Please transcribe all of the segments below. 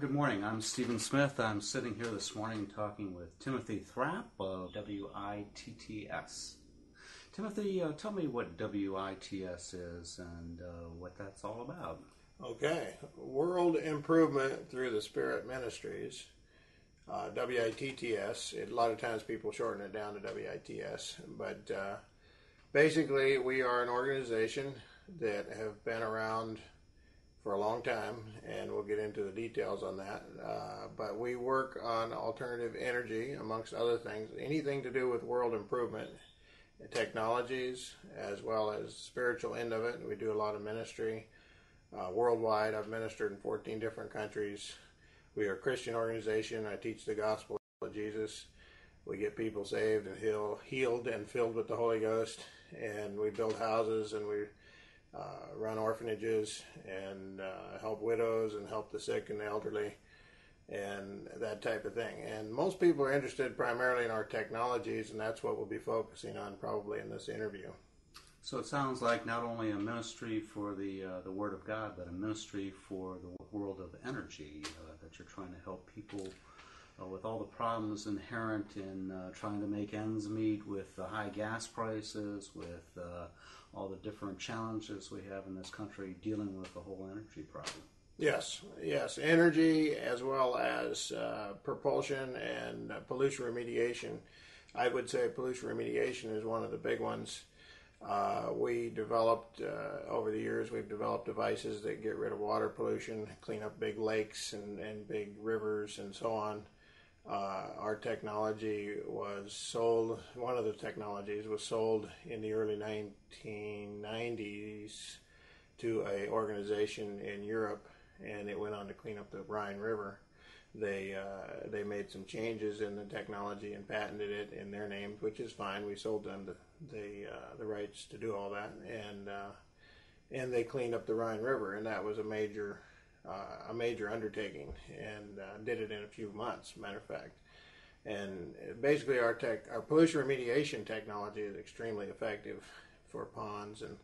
good morning. I'm Stephen Smith. I'm sitting here this morning talking with Timothy Thrapp of WITTS. Timothy, uh, tell me what WITS is and uh, what that's all about. Okay, World Improvement Through the Spirit Ministries, uh, WITTS. A lot of times people shorten it down to WITS, but uh, basically we are an organization that have been around for a long time, and we'll get into the details on that. Uh, but we work on alternative energy, amongst other things, anything to do with world improvement, technologies, as well as spiritual end of it. We do a lot of ministry uh, worldwide. I've ministered in 14 different countries. We are a Christian organization. I teach the gospel of Jesus. We get people saved and heal, healed and filled with the Holy Ghost, and we build houses and we uh, run orphanages and uh, help widows and help the sick and the elderly and that type of thing. And most people are interested primarily in our technologies, and that's what we'll be focusing on probably in this interview. So it sounds like not only a ministry for the uh, the Word of God, but a ministry for the world of energy uh, that you're trying to help people uh, with all the problems inherent in uh, trying to make ends meet with the high gas prices, with uh, all the different challenges we have in this country dealing with the whole energy problem. Yes, yes, energy as well as uh, propulsion and uh, pollution remediation. I would say pollution remediation is one of the big ones. Uh, we developed uh, over the years. We've developed devices that get rid of water pollution, clean up big lakes and, and big rivers, and so on. Uh, our technology was sold, one of the technologies was sold in the early 1990s to a organization in Europe, and it went on to clean up the Rhine River. They uh, they made some changes in the technology and patented it in their names, which is fine. We sold them the the, uh, the rights to do all that, and uh, and they cleaned up the Rhine River, and that was a major uh, a major undertaking and uh, did it in a few months, matter of fact. And basically, our tech, our pollution remediation technology is extremely effective for ponds and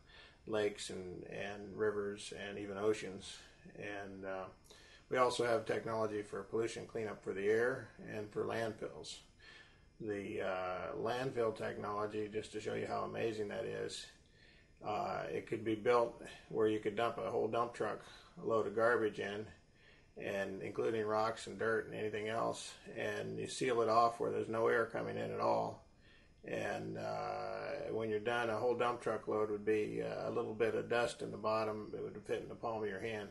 lakes and, and rivers and even oceans. And uh, we also have technology for pollution cleanup for the air and for landfills. The uh, landfill technology, just to show you how amazing that is, uh, it could be built where you could dump a whole dump truck load of garbage in, and including rocks and dirt and anything else, and you seal it off where there's no air coming in at all. And uh, when you're done, a whole dump truck load would be uh, a little bit of dust in the bottom. It would fit in the palm of your hand,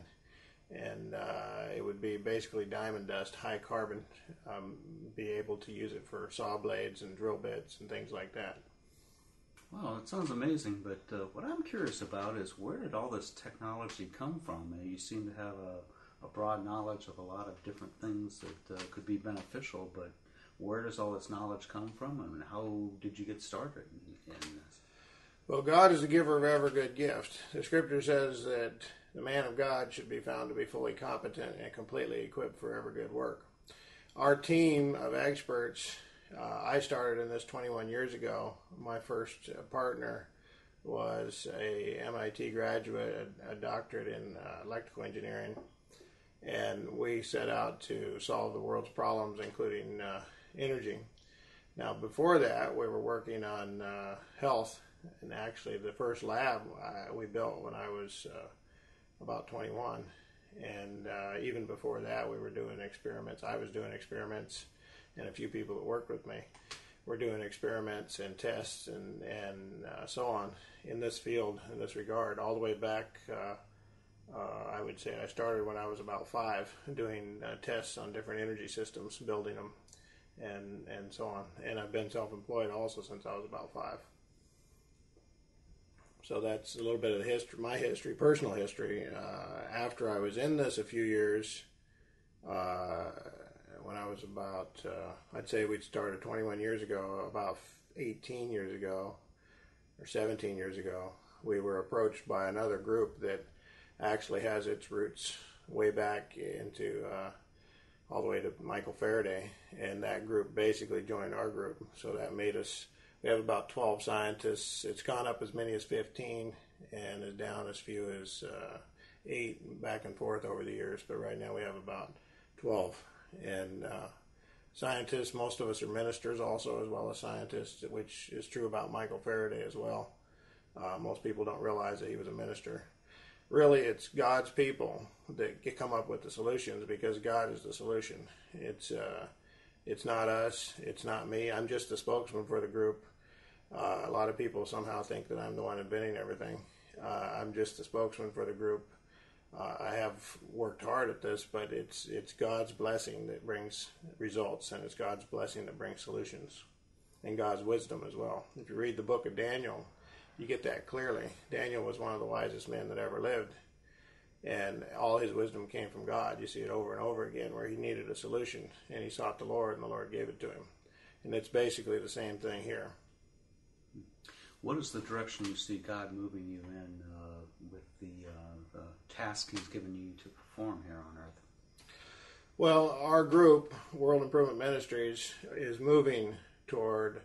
and uh, it would be basically diamond dust, high carbon. Um, be able to use it for saw blades and drill bits and things like that. Well, it sounds amazing, but uh, what I'm curious about is where did all this technology come from? Uh, you seem to have a, a, broad knowledge of a lot of different things that uh, could be beneficial, but where does all this knowledge come from, and how did you get started in, in this? Well, God is the giver of every good gift. The scripture says that the man of God should be found to be fully competent and completely equipped for every good work. Our team of experts uh, I started in this 21 years ago. My first uh, partner was a MIT graduate, a, a doctorate in uh, electrical engineering, and we set out to solve the world's problems, including uh, energy. Now, before that, we were working on uh, health, and actually, the first lab uh, we built when I was about 21. And even before that, we were doing experiments. I was doing experiments and a few people that worked with me were doing experiments and tests and and uh, so on in this field in this regard all the way back. Uh, uh, I would say I started when I was about five, doing uh, tests on different energy systems, building them, and and so on. And I've been self-employed also since I was about five. So that's a little bit of the history, my history, personal history. Uh, after I was in this a few years, uh, when I was about, uh, I'd say we'd started 21 years ago, about 18 years ago, or 17 years ago, we were approached by another group that actually has its roots way back into uh, all the way to Michael Faraday, and that group basically joined our group. So that made us. We have about 12 scientists. It's gone up as many as 15, and is down as few as uh, eight, back and forth over the years. But right now we have about 12. And uh, scientists, most of us are ministers also, as well as scientists, which is true about Michael Faraday as well. Uh, most people don't realize that he was a minister. Really, it's God's people that come up with the solutions because God is the solution. It's uh, it's not us. It's not me. I'm just the spokesman for the group. Uh, a lot of people somehow think that I'm the one inventing everything. Uh, I'm just the spokesman for the group. Uh, I have worked hard at this, but it's it's God's blessing that brings results, and it's God's blessing that brings solutions, and God's wisdom as well. If you read the book of Daniel, you get that clearly. Daniel was one of the wisest men that ever lived, and all his wisdom came from God. You see it over and over again, where he needed a solution, and he sought the Lord, and the Lord gave it to him. And it's basically the same thing here. What is the direction you see God moving you in uh, with the, uh, the task He's given you to perform here on earth? Well, our group, World Improvement Ministries, is moving toward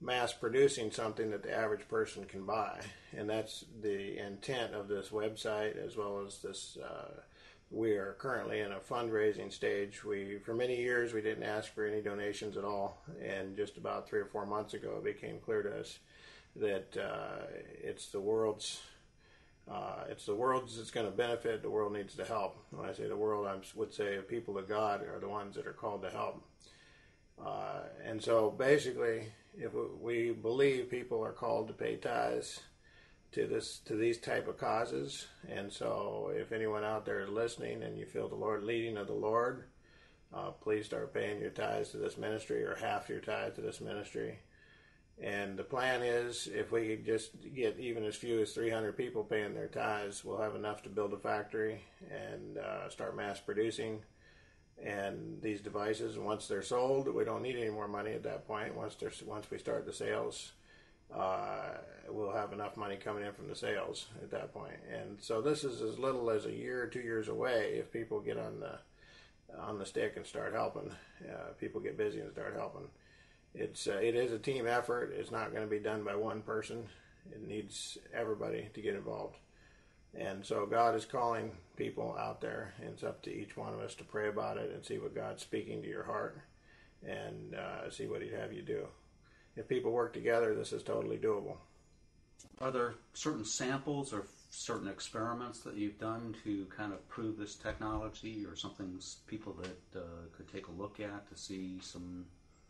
mass producing something that the average person can buy. And that's the intent of this website as well as this. Uh, we are currently in a fundraising stage. We, for many years, we didn't ask for any donations at all, and just about three or four months ago, it became clear to us that uh, it's the world's uh, it's the world that's going to benefit. The world needs to help. When I say the world, I would say the people of God are the ones that are called to help. Uh, and so, basically, if we believe people are called to pay tithes to this to these type of causes, and so if anyone out there is listening and you feel the Lord leading of the Lord, uh, please start paying your tithes to this ministry or half your tithe to this ministry. And the plan is if we could just get even as few as 300 people paying their tithes, we'll have enough to build a factory and uh, start mass producing. And these devices, once they're sold, we don't need any more money at that point. Once they're, once we start the sales, uh, we'll have enough money coming in from the sales at that point. And so this is as little as a year or two years away if people get on the on the stick and start helping. Uh, people get busy and start helping it's uh, it is a team effort. It's not going to be done by one person. It needs everybody to get involved. And so God is calling people out there, and it's up to each one of us to pray about it and see what God's speaking to your heart, and uh, see what He'd have you do. If people work together, this is totally doable. Are there certain samples or certain experiments that you've done to kind of prove this technology, or something people that uh, could take a look at to see some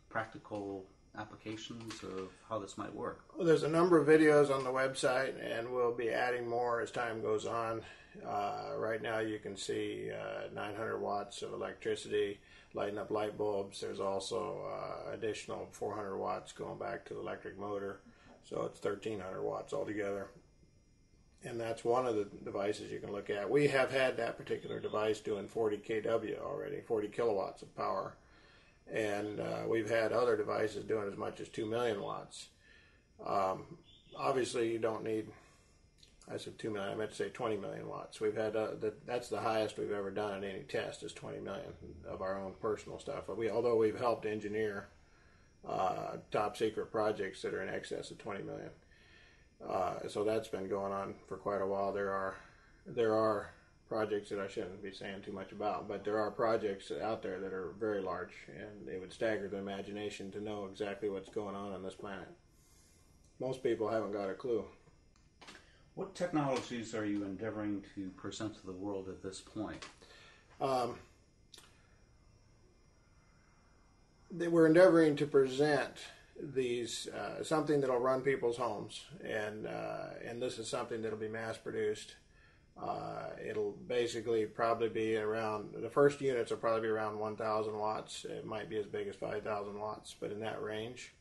practical applications of how this might work? Well, there's a number of videos on the website, and we'll be adding more as time goes on. Uh, right now, you can see uh, 900 watts of electricity lighting up light bulbs. There's also uh, additional 400 watts going back to the electric motor, so it's 1300 watts altogether. And that's one of the devices you can look at. We have had that particular device doing 40 kW already, 40 kilowatts of power and uh, we've had other devices doing as much as 2 million watts. Um, obviously, you don't need, I said 2 million, I meant to say 20 million watts. We've had, uh, the, that's the highest we've ever done in any test is 20 million of our own personal stuff. But we, although we've helped engineer uh, top secret projects that are in excess of 20 million. Uh, so that's been going on for quite a while. There are, there are projects that I shouldn't be saying too much about, but there are projects out there that are very large, and it would stagger the imagination to know exactly what's going on on this planet. Most people haven't got a clue. What technologies are you endeavoring to present to the world at this point? Um, we're endeavoring to present these uh, something that'll run people's homes, and uh, and this is something that'll be mass produced uh, it'll basically probably be around the first units will probably be around 1,000 watts. It might be as big as 5,000 watts, but in that range.